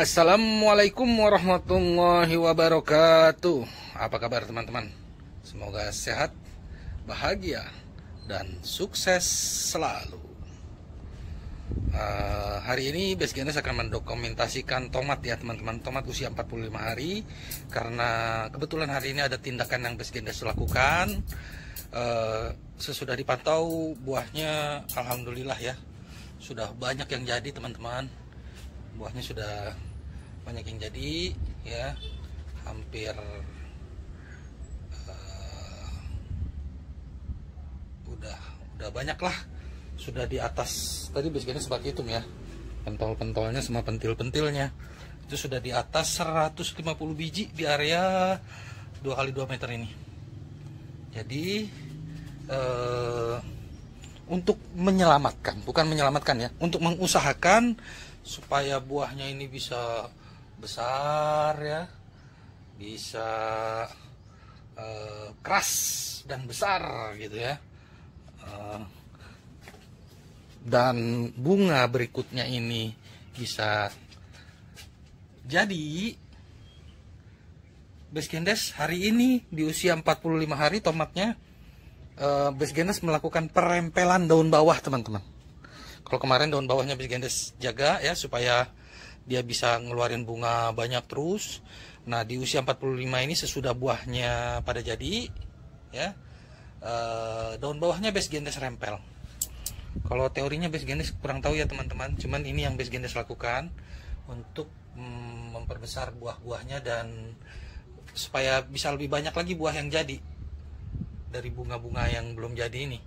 Assalamualaikum warahmatullahi wabarakatuh. Apa kabar teman-teman? Semoga sehat, bahagia, dan sukses selalu. Uh, hari ini Base Genes akan mendokumentasikan tomat ya teman-teman Tomat usia 45 hari Karena kebetulan hari ini ada tindakan yang Base Genes lakukan uh, Sesudah dipantau buahnya Alhamdulillah ya Sudah banyak yang jadi teman-teman Buahnya sudah banyak yang jadi ya. Hampir uh, Udah udah banyak lah. Sudah di atas tadi biasanya sebagai hitung ya. Pentol-pentolnya sama pentil-pentilnya. Itu sudah di atas 150 biji di area 2 kali 2 meter ini. Jadi eh, untuk menyelamatkan bukan menyelamatkan ya. Untuk mengusahakan supaya buahnya ini bisa besar ya. Bisa eh, keras dan besar gitu ya. Eh, dan bunga berikutnya ini bisa jadi Besgendes hari ini di usia 45 hari tomatnya uh, Besgendes melakukan perempelan daun bawah teman-teman. Kalau kemarin daun bawahnya Besgendes jaga ya supaya dia bisa ngeluarin bunga banyak terus. Nah di usia 45 ini sesudah buahnya pada jadi ya uh, daun bawahnya Besgendes rempel. Kalau teorinya base genes kurang tahu ya teman-teman. Cuman ini yang base genes lakukan untuk mm, memperbesar buah-buahnya dan supaya bisa lebih banyak lagi buah yang jadi dari bunga-bunga yang belum jadi ini.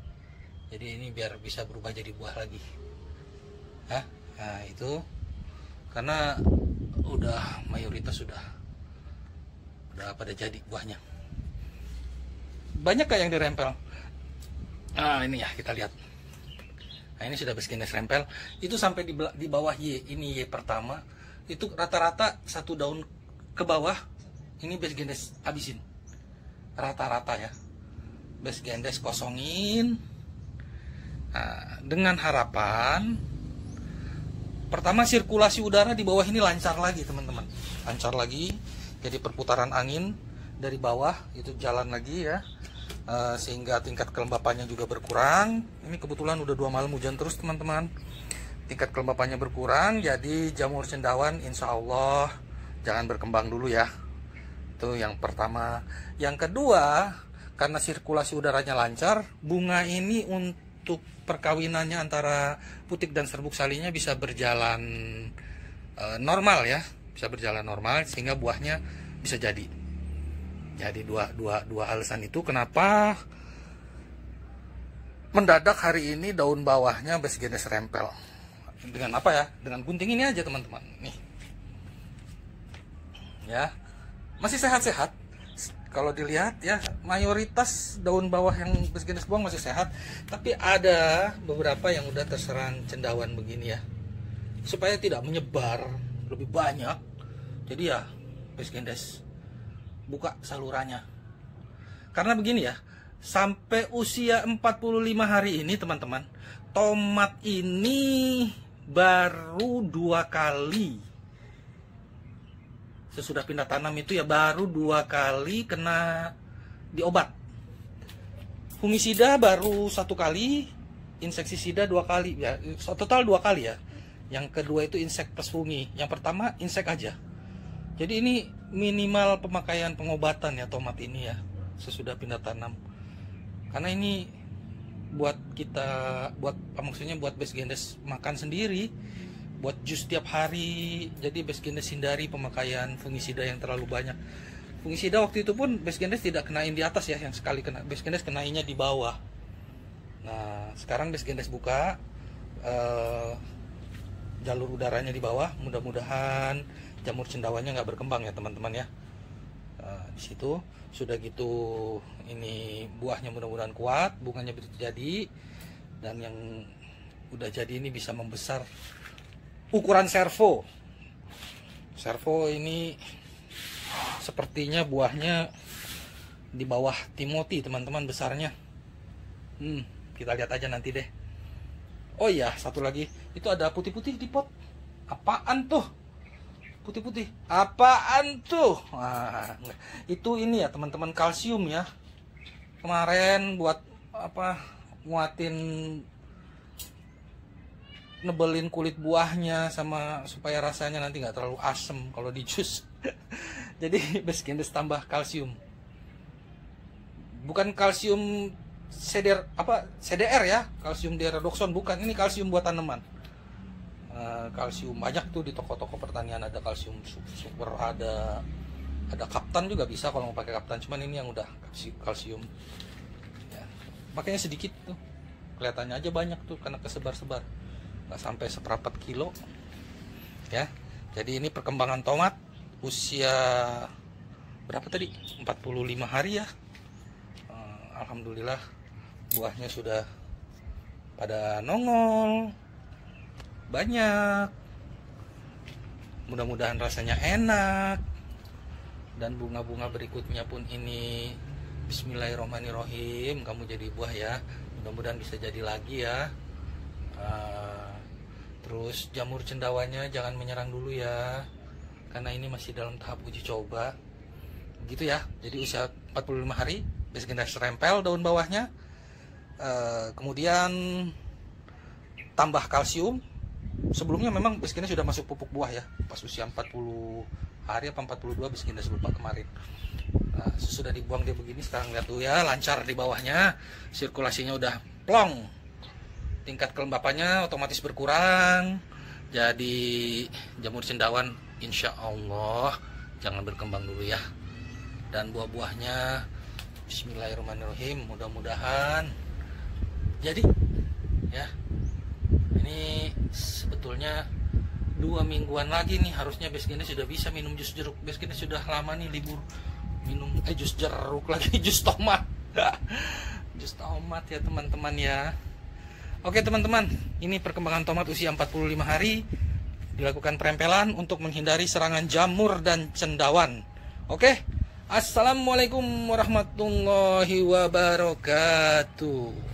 Jadi ini biar bisa berubah jadi buah lagi. Hah? nah itu karena udah mayoritas sudah udah pada jadi buahnya banyak kayak yang dirempel nah ini ya kita lihat Nah ini sudah beskinis rempel. Itu sampai di, di bawah Y. Ini Y pertama. Itu rata-rata satu daun ke bawah. Ini base gendes habisin. Rata-rata ya. Base gendes kosongin. Nah, dengan harapan pertama sirkulasi udara di bawah ini lancar lagi teman-teman. Lancar lagi. Jadi perputaran angin dari bawah itu jalan lagi ya uh, sehingga tingkat kelembapannya juga berkurang ini kebetulan udah dua malam hujan terus teman-teman tingkat kelembapannya berkurang jadi jamur cendawan insya Allah jangan berkembang dulu ya itu yang pertama yang kedua karena sirkulasi udaranya lancar bunga ini untuk perkawinannya antara putik dan serbuk salinya bisa berjalan uh, normal ya bisa berjalan normal sehingga buahnya bisa jadi. Jadi dua dua dua alasan itu kenapa mendadak hari ini daun bawahnya jenis rempel. Dengan apa ya? Dengan gunting ini aja teman-teman. Nih. Ya. Masih sehat-sehat kalau dilihat ya mayoritas daun bawah yang jenis buang masih sehat tapi ada beberapa yang udah terserang cendawan begini ya supaya tidak menyebar lebih banyak jadi ya jenis buka salurannya. Karena begini ya, sampai usia 45 hari ini teman-teman, tomat ini baru dua kali. Sesudah pindah tanam itu ya baru dua kali kena diobat. Fungisida baru satu kali, insektisida dua kali ya, total dua kali ya. Yang kedua itu insek plus fungi, yang pertama insek aja. Jadi ini minimal pemakaian pengobatan ya tomat ini ya sesudah pindah tanam. Karena ini buat kita buat maksudnya buat base gendes makan sendiri buat jus tiap hari. Jadi base gendes hindari pemakaian fungisida yang terlalu banyak. Fungisida waktu itu pun base gendes tidak kenain di atas ya yang sekali kena base gendes kenainnya di bawah. Nah sekarang base gendes buka uh, jalur udaranya di bawah. Mudah-mudahan jamur cendawannya nggak berkembang ya teman-teman ya. Nah, di situ sudah gitu ini buahnya mudah-mudahan kuat bunganya bisa jadi dan yang udah jadi ini bisa membesar ukuran servo. Servo ini sepertinya buahnya di bawah Timothy teman-teman besarnya. Hmm, kita lihat aja nanti deh. Oh iya satu lagi. Itu ada putih-putih di pot. Apaan tuh? Putih-putih. Apaan tuh? Nah, itu ini ya teman-teman kalsium ya. Kemarin buat apa nguatin nebelin kulit buahnya sama supaya rasanya nanti nggak terlalu asem kalau di jus. Jadi Beskindes tambah kalsium. Bukan kalsium CDR apa CDR ya? Kalsium diredoxon bukan ini kalsium buat tanaman. Eh, kalsium banyak tuh di toko-toko pertanian. Ada kalsium super ada ada kaptan juga bisa kalau mau pakai kaptan. Cuman ini yang udah kalsium. Ya. makanya sedikit tuh. Kelihatannya aja banyak tuh karena kesebar-sebar nggak sampai seperempat kilo ya. Jadi ini perkembangan tomat usia berapa tadi? 45 hari ya. Eh, Alhamdulillah buahnya sudah pada nongol banyak. Mudah-mudahan rasanya enak. Dan bunga-bunga berikutnya pun ini Bismillahirrohmanirrohim kamu jadi buah ya. Mudah-mudahan bisa jadi lagi ya. Uh, terus jamur cendawanya jangan menyerang dulu ya karena ini masih dalam tahap uji coba. Gitu ya. Jadi usia 45 hari biasanya serempel daun bawahnya. Uh, kemudian tambah kalsium. Sebelumnya memang Beskinda sudah masuk pupuk buah ya pas usia 40 hari apa 42 Beskinda lupa kemarin. Nah, sudah dibuang dia begini sekarang lihat tuh ya lancar di bawahnya. Sirkulasinya udah plong tingkat kelembapannya otomatis berkurang. Jadi jamur cendawan insya Allah jangan berkembang dulu ya. Dan buah-buahnya Bismillahirrahmanirrahim mudah-mudahan. Jadi ya ini sebetulnya dua mingguan lagi nih harusnya Beskine sudah bisa minum jus jeruk. Beskine sudah lama nih libur minum eh jus jeruk lagi jus tomat. Jus tomat ya teman-teman ya Oke teman-teman ini perkembangan tomat usia 45 hari. Dilakukan perempelan untuk menghindari serangan jamur dan cendawan. Oke Assalamualaikum warahmatullahi wabarakatuh